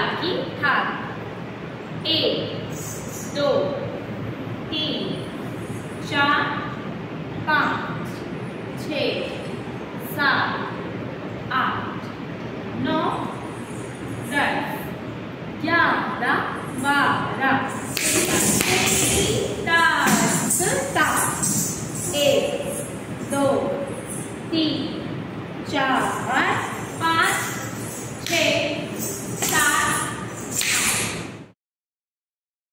पालकी हाथ एक, दो, तीन, चार, पाँच, छ, सात, आठ, नौ, दस, ग्यारह, बारह। एक, दो, तीन, चार